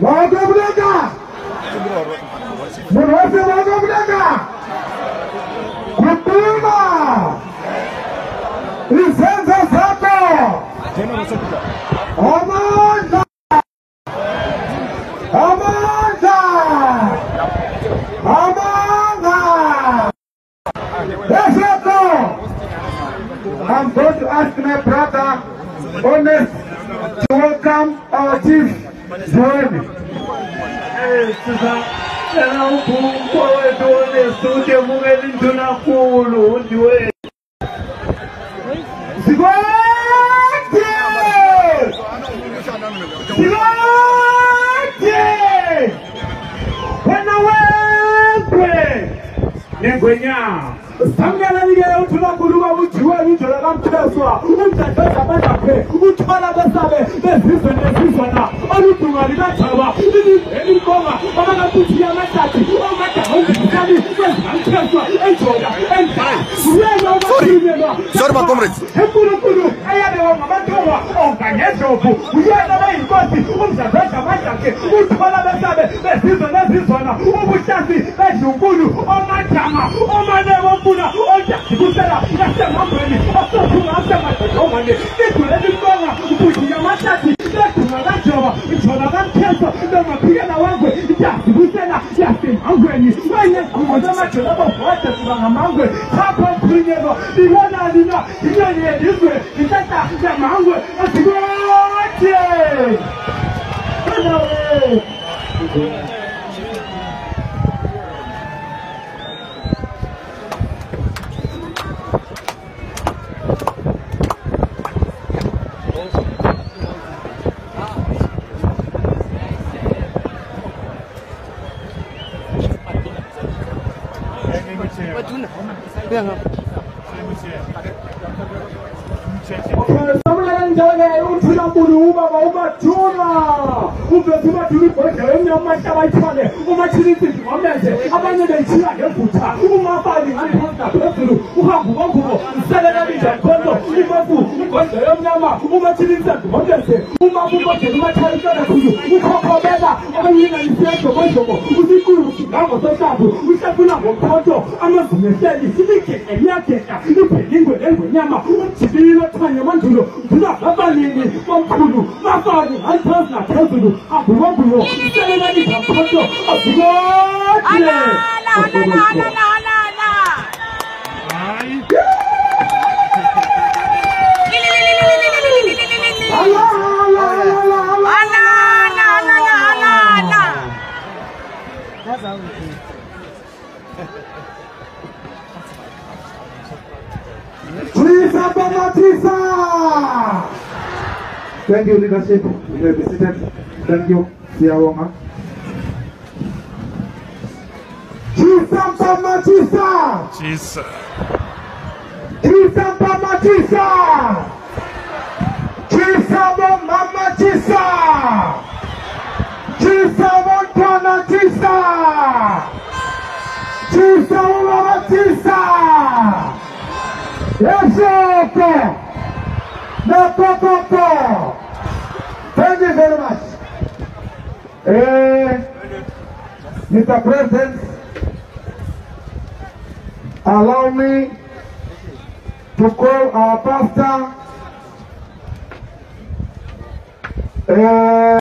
Logo, moleca! Moleque, logo, moleca! Curitiba! Licença! Ask my brother Honest to welcome our chief Joel. sasa tena ukubwa wetu onesute mungeni tunakulu ndiwe Sigote! Sigote! Wana wengwe! nengwenya Samgala sangalalileyo uthula nkulu kabuthiwe lijo lakamtheswa umdadozabadape uthwala besabe bezizwe nezizwana. Oludunga likajaba lilibelinkonga abakatuthiye amahlathi omadahondiani ezikamtheswa ejoda endla uyenaubailelwa ejobu uyena bayinkosi umzabesha amandlakhe uthola besabe bezizwe nezizwana ubuhlasi bedunkulu omadama omanebomfuna odadikusela nasemhambweni asothunga asemadodongwane idule limbonga ubudika amahlathi bedunga kajoba ijona kamkheso bengaphikela wangwe idazikusela yasemhangweni wenyeqhumo zamadolabo bode ziba ngamangwe sapho mphrinyelo libona lina inyeniyelizwe itata yamangwe yanga okhalesamulalanje-ke umthunambulu ubaba umathuna uveze umathuna ibhodlela emnye amahle abayithwale umathinisidi ngomlenje abanye beyithiya ngevutha umafani ngaliphanda phezulu uhambe ubongubo mselelabinjakhonto imafu igodle yomnyama umathinisidi ngomlenje umafu ubodlela umathayikanakhulu ukhokhobela abanyinanisiyedokodloko àwọn sọ́jà àbò wíṣẹ́gun làwọn kọ́dọ̀ amazon ẹ̀ṣẹ́ yìí sí ní kẹ̀kẹ́ ní àkẹ́kẹ́ ní pẹ̀lú ìwẹ̀lẹ́wẹ̀ ní àmà wọ́n ti bí lọ́tọ́ àyẹ̀ wọ́n dùn lọ dùnà bàbá ni ni wọ́n kúlù bàbá ni àìsàn àtẹ́sùnù àbúrọ̀bùrọ̀ ìṣẹ́lẹ̀ lẹ́yìn ìgbà kọ́dọ̀ àbúrọ̀ Lisa Bamatisa! Thank you, leadership. You may be seated. Thank you, Siawonga. Lisa Bamatisa! Jesus. Lisa Bamatisa! Jesus, Mama Jesus! Jesus, Montana Tisa Mama Tisa! Exalta! Na very much. Eh, Mr. President, allow me to call our pastor. Eh,